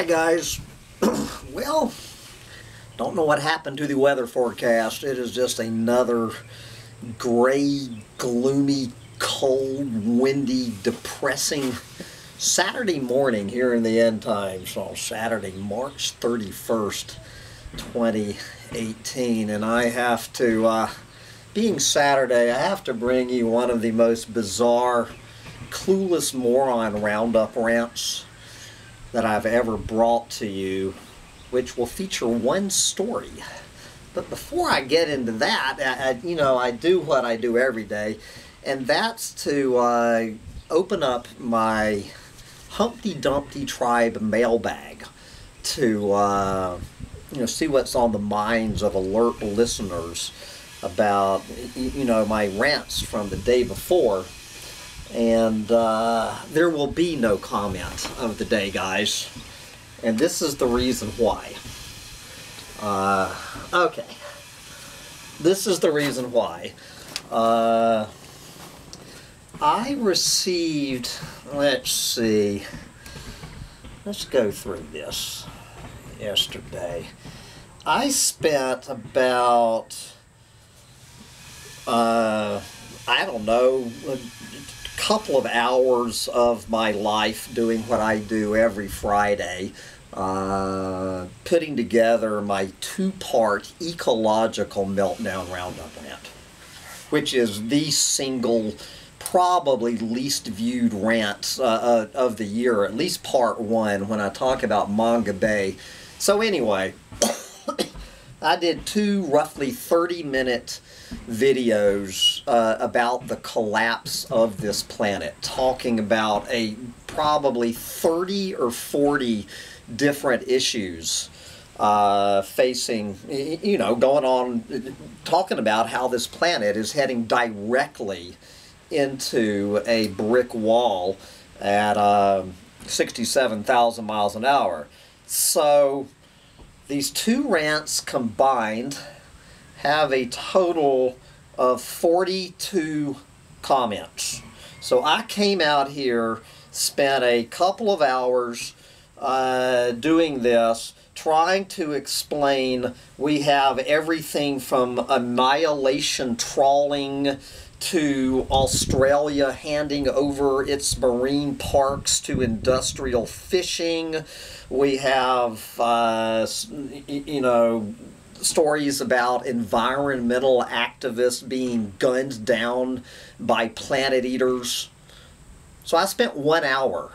Hi guys. well, don't know what happened to the weather forecast. It is just another gray, gloomy, cold, windy, depressing Saturday morning here in the end times on Saturday, March 31st, 2018. And I have to, uh, being Saturday, I have to bring you one of the most bizarre, clueless moron roundup rants that I've ever brought to you, which will feature one story. But before I get into that, I, I, you know, I do what I do every day, and that's to uh, open up my Humpty Dumpty Tribe mailbag to, uh, you know, see what's on the minds of alert listeners about, you know, my rants from the day before and uh, there will be no comment of the day, guys. And this is the reason why. Uh, okay. This is the reason why. Uh, I received, let's see, let's go through this yesterday. I spent about, uh, I don't know, couple of hours of my life doing what I do every Friday, uh, putting together my two-part ecological meltdown roundup rant, which is the single, probably least viewed rant uh, uh, of the year, at least part one, when I talk about Mongabay. So anyway, I did two roughly 30-minute videos uh, about the collapse of this planet, talking about a probably 30 or 40 different issues uh, facing, you know, going on, talking about how this planet is heading directly into a brick wall at uh, 67,000 miles an hour. So these two rants combined have a total of 42 comments. So I came out here, spent a couple of hours uh, doing this, trying to explain we have everything from annihilation trawling to Australia handing over its marine parks to industrial fishing. We have, uh, you know, stories about environmental activists being gunned down by planet eaters. So I spent one hour.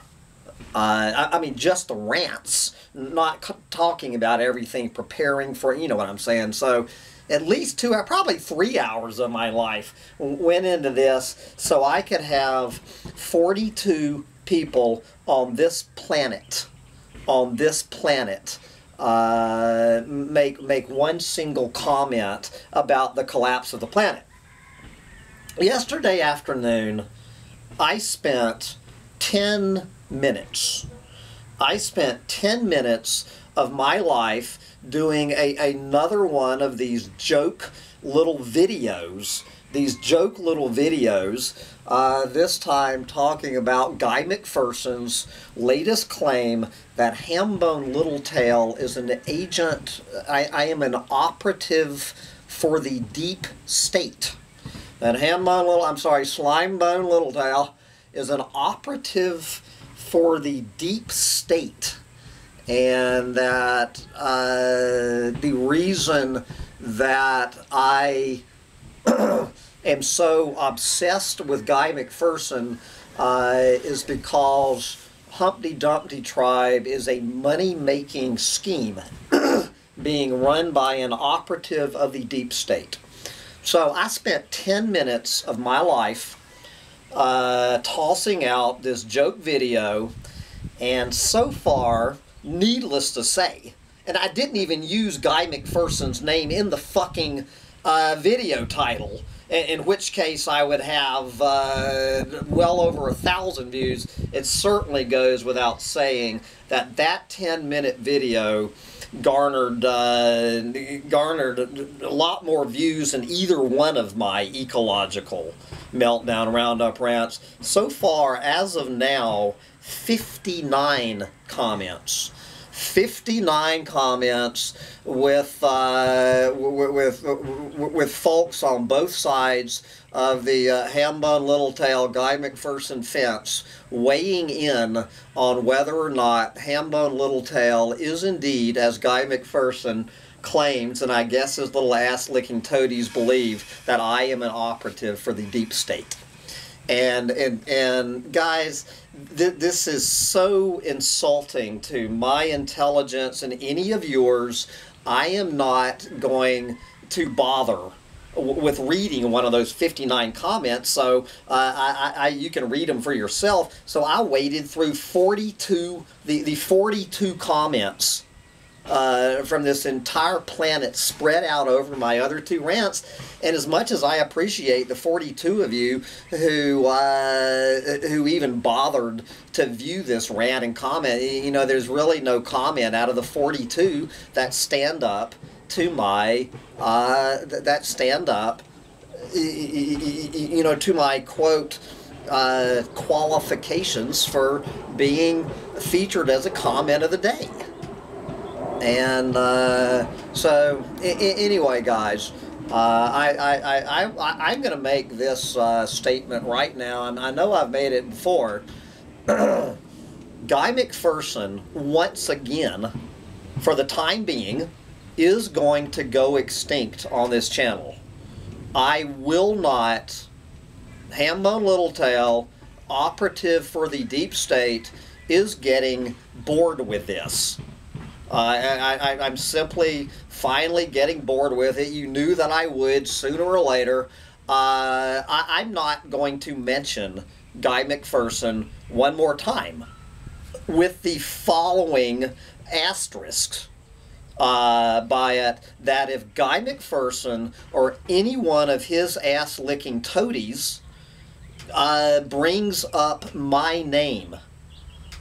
Uh, I, I, mean, just the rants, not talking about everything, preparing for, you know what I'm saying. So at least two, probably three hours of my life went into this so I could have 42 people on this planet, on this planet, uh, make make one single comment about the collapse of the planet. Yesterday afternoon, I spent 10 minutes. I spent 10 minutes of my life doing a, another one of these joke little videos these joke little videos, uh, this time talking about Guy McPherson's latest claim that Hambone Littletail is an agent, I, I am an operative for the deep state. That Hambone Little, I'm sorry, Slimebone Littletail is an operative for the deep state. And that uh, the reason that I am so obsessed with Guy McPherson uh, is because Humpty Dumpty Tribe is a money-making scheme being run by an operative of the deep state. So I spent 10 minutes of my life uh, tossing out this joke video, and so far, needless to say, and I didn't even use Guy McPherson's name in the fucking uh, video title in which case I would have uh, well over a thousand views. It certainly goes without saying that that 10 minute video garnered uh, garnered a lot more views than either one of my ecological meltdown roundup rants. So far, as of now, 59 comments. 59 comments with, uh, with, with, folks on both sides of the uh, Hambone Littletail Guy McPherson fence weighing in on whether or not Hambone Littletail is indeed, as Guy McPherson claims, and I guess his little ass licking toadies believe, that I am an operative for the deep state. And, and, and guys, th- this is so insulting to my intelligence and any of yours. I am not going to bother with reading one of those 59 comments. So uh, I, I, you can read them for yourself. So i waited through 42 the, the 42 comments uh, from this entire planet spread out over my other two rants. And as much as I appreciate the 42 of you who uh, who even bothered to view this rant and comment, you know, there's really no comment out of the 42 that stand up to my uh, that stand up, you know, to my quote. Uh, qualifications for being featured as a comment of the day. And uh, so, anyway, guys, uh, I, I, I, I, I'm going to make this uh, statement right now, and I know I've made it before. Guy McPherson, once again, for the time being, is going to go extinct on this channel. I will not, Hambone Littletail, operative for the deep state, is getting bored with this. Uh, I, I, I'm simply finally getting bored with it. You knew that I would sooner or later. Uh, I, I'm not going to mention Guy McPherson one more time with the following asterisks uh, by it that if Guy McPherson or any one of his ass licking toadies uh, brings up my name,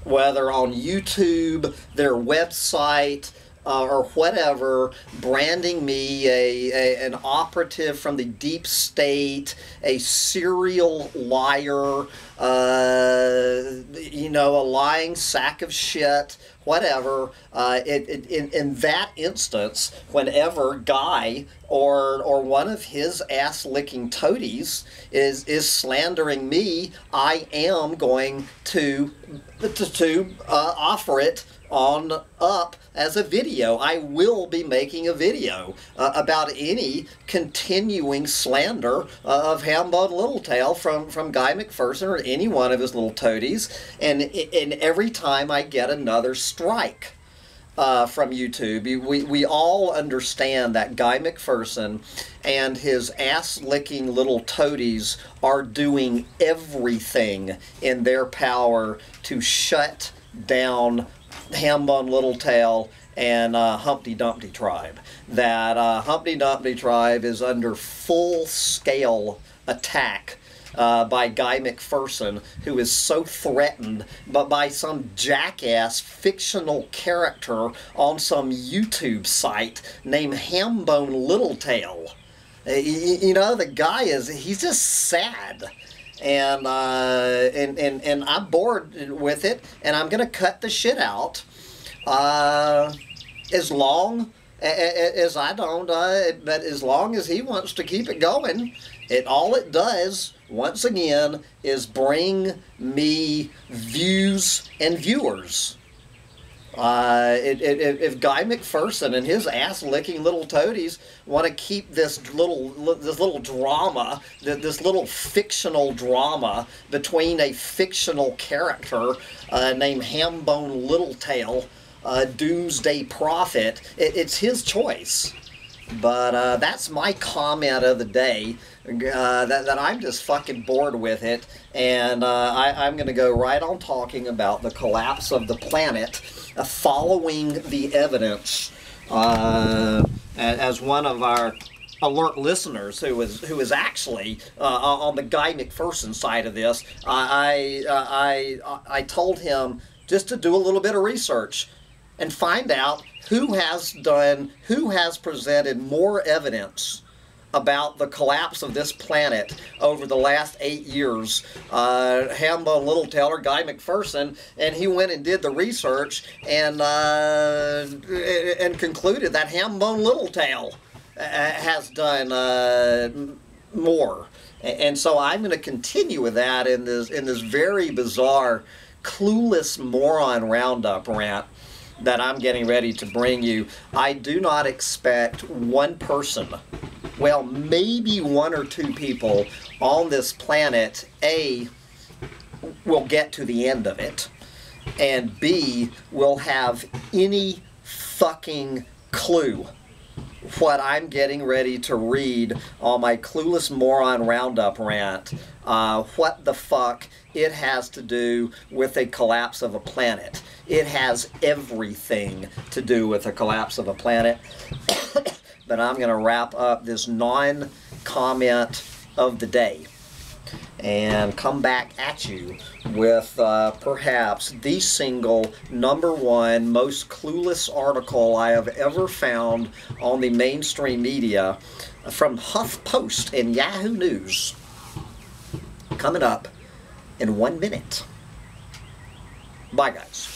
whether on YouTube, their website, uh, or whatever, branding me a, a, an operative from the deep state, a serial liar, uh, you know, a lying sack of shit, whatever. Uh, it, it, in, in that instance, whenever Guy or or one of his ass licking toadies is is slandering me, I am going to to, to uh, offer it on up as a video. I will be making a video uh, about any continuing slander uh, of Hambone Littletail from, from Guy McPherson or any one of his little toadies. And, and every time I get another strike, uh, from YouTube. We, we all understand that Guy McPherson and his ass licking little toadies are doing everything in their power to shut down Hambone Littletail and uh, Humpty Dumpty tribe. That uh, Humpty Dumpty tribe is under full scale attack uh, by Guy McPherson, who is so threatened, but by some jackass fictional character on some YouTube site named Hambone Littletail. You, you know, the guy is, he's just sad and uh, and and and I'm bored with it, and I'm gonna cut the shit out. Uh, as long as I don't, uh, but as long as he wants to keep it going, it all it does once again is bring me views and viewers. Uh, it, it, if Guy McPherson and his ass-licking little toadies want to keep this little this little drama, this little fictional drama between a fictional character uh, named Hambone Littletail, uh, Doomsday Prophet, it, it's his choice. But uh, that's my comment of the day. Uh, that, that I'm just fucking bored with it, and uh, I, I'm going to go right on talking about the collapse of the planet uh, following the evidence. Uh, as one of our alert listeners who is who is actually uh, on the Guy McPherson side of this, I I, I I told him just to do a little bit of research and find out who has done who has presented more evidence about the collapse of this planet over the last eight years. Uh, Hambone Littletail, Guy McPherson, and he went and did the research and uh, and concluded that Hambone Littletail uh, has done uh, more. And so I'm going to continue with that in this in this very bizarre, clueless moron roundup rant that I'm getting ready to bring you. I do not expect one person, well, maybe one or two people on this planet, A, will get to the end of it, and B, will have any fucking clue what I'm getting ready to read on my Clueless Moron Roundup rant. Uh, what the fuck it has to do with a collapse of a planet. It has everything to do with a collapse of a planet. but I'm going to wrap up this non comment of the day and come back at you with uh, perhaps the single number one most clueless article I have ever found on the mainstream media from HuffPost and Yahoo News. Coming up in one minute. Bye, guys.